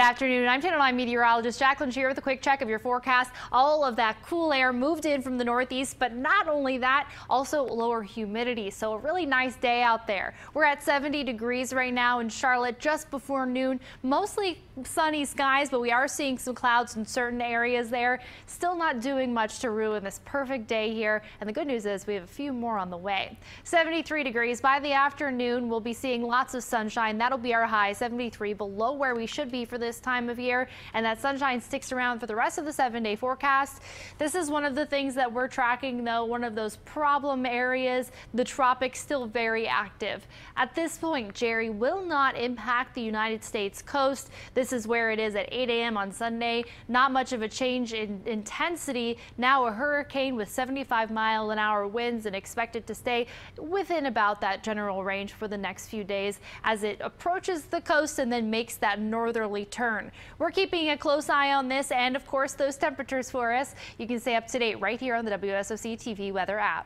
Good afternoon. I'm Channel 9 meteorologist Jaclyn Shearer with a quick check of your forecast. All of that cool air moved in from the northeast, but not only that, also lower humidity. So a really nice day out there. We're at 70 degrees right now in Charlotte just before noon. Mostly sunny skies, but we are seeing some clouds in certain areas there. Still not doing much to ruin this perfect day here. And the good news is we have a few more on the way. 73 degrees by the afternoon. We'll be seeing lots of sunshine. That'll be our high 73 below where we should be for this time of year, and that sunshine sticks around for the rest of the seven day forecast. This is one of the things that we're tracking, though, one of those problem areas. The tropics still very active. At this point, Jerry will not impact the United States coast. This is where it is at 8 a.m. on Sunday. Not much of a change in intensity. Now a hurricane with 75 mile an hour winds and expected to stay within about that general range for the next few days as it approaches the coast and then makes that northerly turn. We're keeping a close eye on this and, of course, those temperatures for us. You can stay up to date right here on the WSOC TV weather app.